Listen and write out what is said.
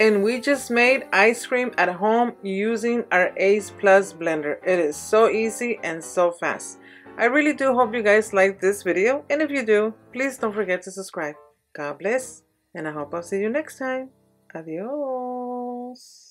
and we just made ice cream at home using our Ace Plus blender. It is so easy and so fast. I really do hope you guys like this video and if you do, please don't forget to subscribe. God bless and I hope I'll see you next time. Adios.